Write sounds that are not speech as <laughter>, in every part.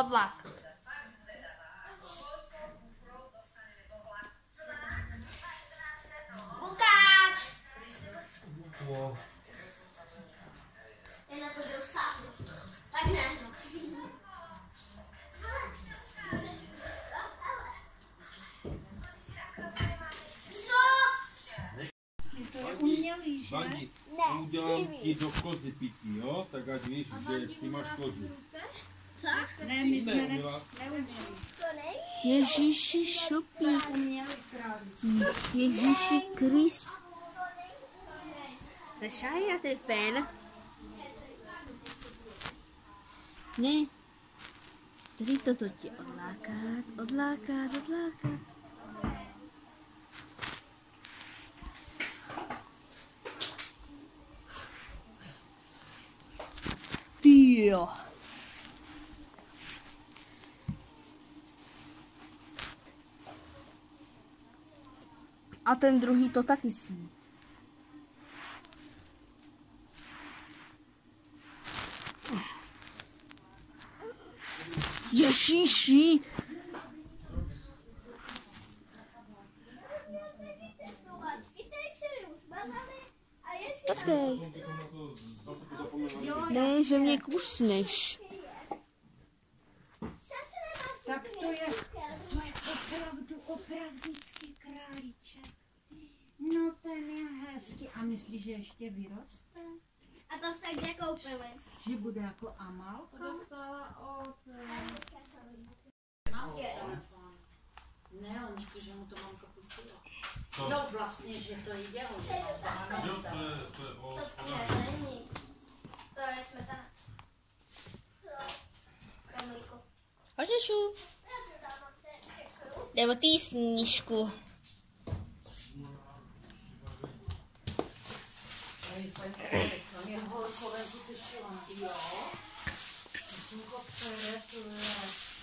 odlákat. Lukáš! Wow. Je na to, že usáhnu. Tak ne. no. Co? To je umělý, že? Vadi, Ne, udělám ti živý. do kozy pití, jo? Tak ať víš, že ty máš kozu. Ne, my jsme ne. Ježíši šupík, Uměli králík. Ježíši Kris. Nešaj na ty fen. Ne. Tady toto tě odlákat, odlákat, odlákat. Ty jo. A ten druhý to taky sní. Ježíši. Počkej. Ne, že mě kusneš. Tak to je, to je opravdu, opravdický králíček. No ten je hezký. A myslíš, že ještě vyroste? A to jste kde koupili? Že bude jako Amalka? Dostala od... Ne, on říká, že mu to mamka. Co? Jo, vlastně, že to je jeho, že mám to Jo, to je, to je To je smetana. To je mlíko. Hořešu. Nebo ty snížku. Tam je. Jo.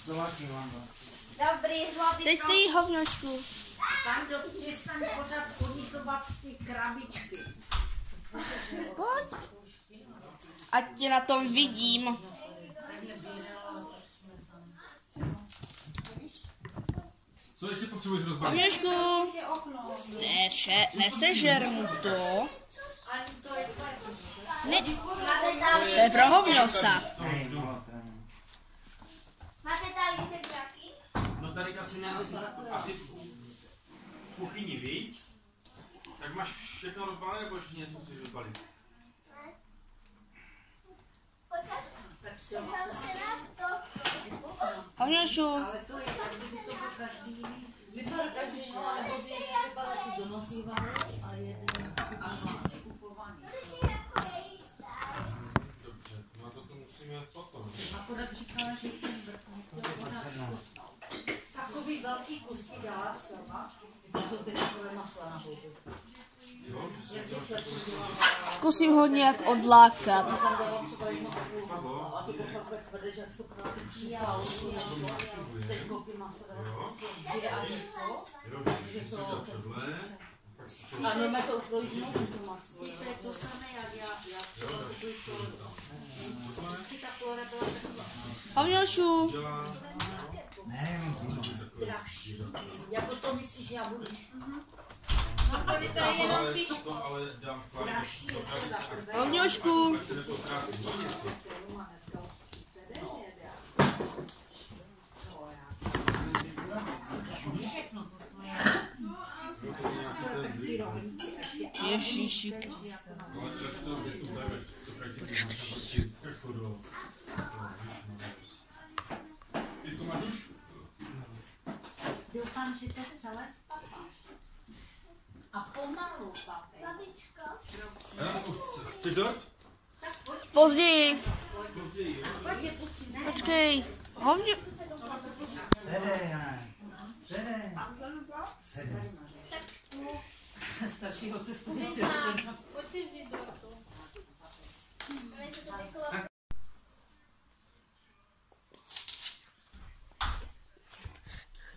Zlatý. Dobrý, zlatý Teď ty hovnočku. Tam do přistaň pořád unikovat ty krabičky. Pojď. Ať tě na tom vidím. Co ještě potřebuješ rozbalit? Hovnočku. Ne, še, nesežer mu to. Ne, Máte tady, to je pro hovnosa. máte tady fedráky? No tady asi ne, asi, asi v kuchyni, viď? Tak máš všechno rozbalené, nebo ještě něco chceš rozbalit? Si to. Hovnočku. Ale to je, tak by to bylo každý vypadá každý, ale později vypadá si donosívali a jeden a Akorát říkala, že ten Takový velký kus ti dala sama. To jsou ty takové masla na. Zkusím ho nějak odlákat. Prostě. Jo, A no, to ukrojíš to maslo. To je to samé, jak já, já třeba kupuji to. Vždycky ta flora byla taková Hovnočku. Dělá... dražší. Jako to myslíš, že já budu No tady to je jenom Ale píš. to ale dám pár, dražší, je to za dám prvé. Hovnočku. Pak se nepotrácí. No něco. Sedm a dneska už 39, já. Co já? Všechno to tvoje. Jo, to je nějaký ten Ty blíž. rohlíky, ještě Ježíši si Počkej. Doufám, že to celé spapáš. A pomalu, papi. Babičko, Chceš dort? Později. Později, jo. Pojď je pustit, ne? Počkej. Hovně... <laughs> Staršího cestující. Znám. Pojď si vzít do toho.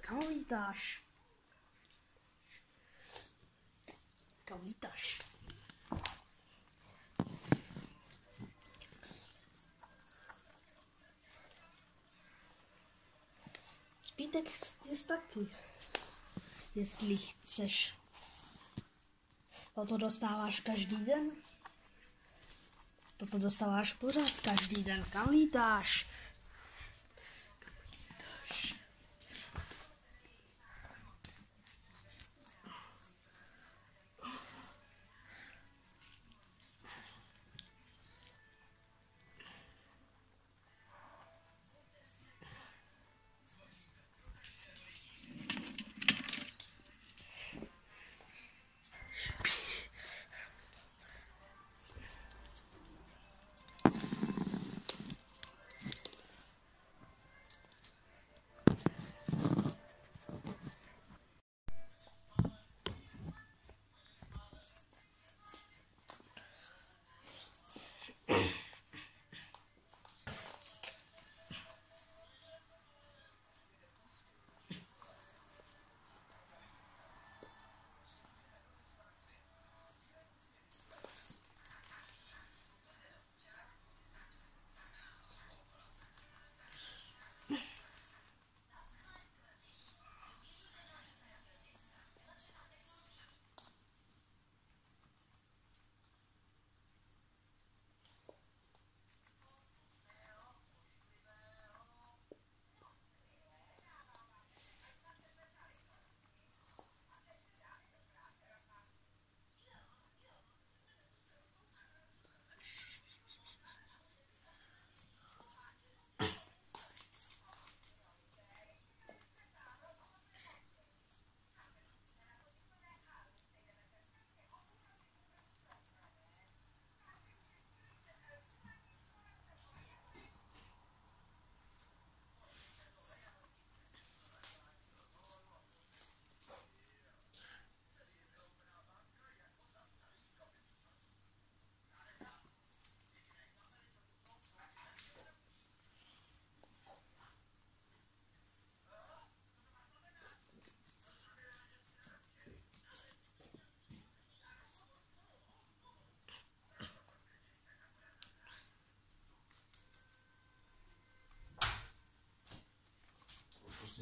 Kam lítáš? Kam lítáš? text je taky. Jestli chceš. Toto dostáváš každý den. Toto dostáváš pořád každý den. Kam lítáš?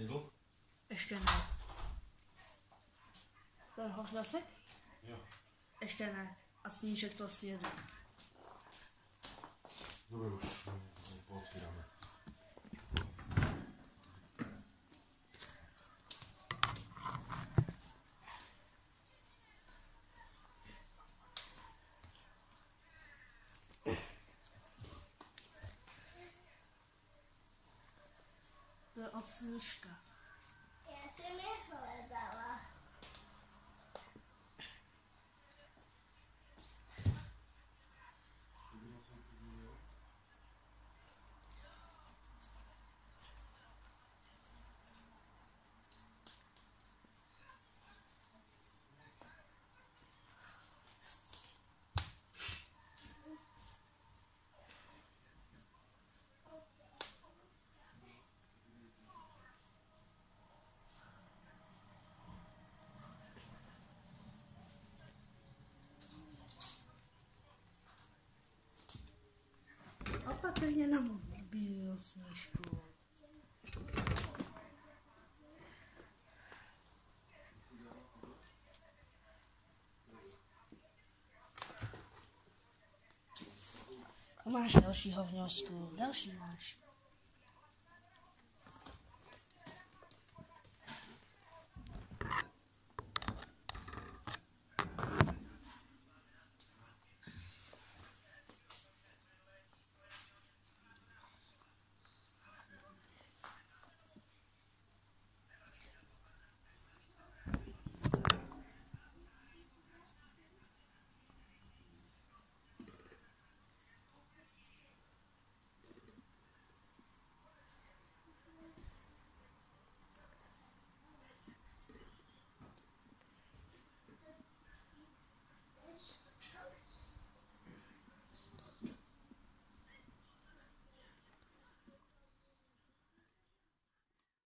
Snědl? Ještě ne. Ten hoslasek? Jo. Ještě ne. A snížek to snědu. Dobře, už. To od snížka. Opatrně na mobil, snížku. Máš dalšího vňožku, další máš.